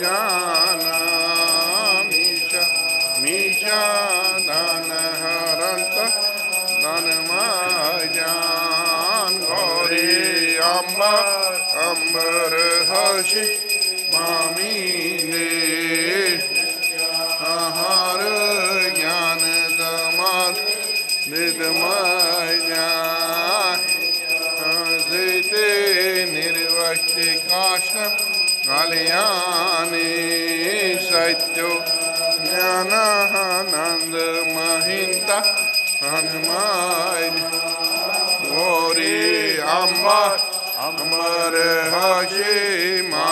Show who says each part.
Speaker 1: मीशा मीशा दान हरंत धनमाजान गौरी अम्बा अम्बर हर्षि मामीने आहार ज्ञान दमाद निदमजान हृदय निर्वष्टिकाष्ण कल्याणे सत्यो ज्ञानानन्द महिन्ता हनुमाय गौरी अम्बा अमर हषि